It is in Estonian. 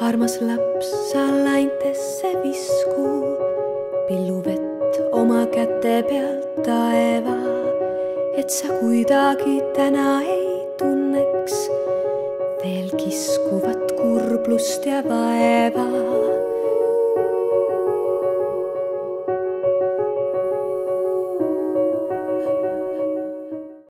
armas laps, sa laintesse visku, pilluvett oma käte pealt taeva, et sa kuidagi täna ei tunneks. Veel kiskuvat kurblust ja vaeva.